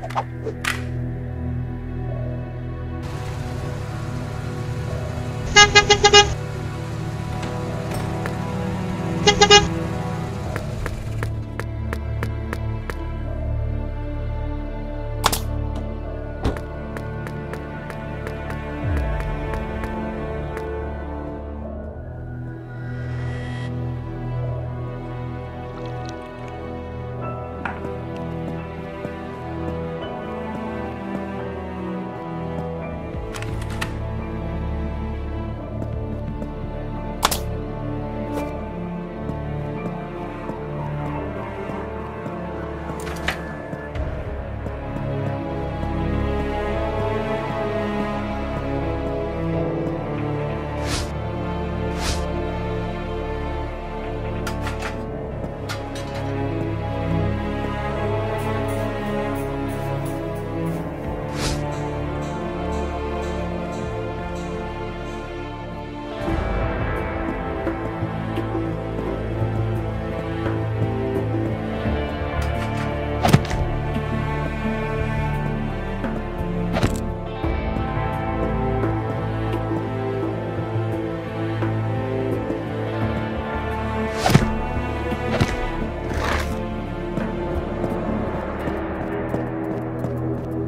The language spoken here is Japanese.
すいません。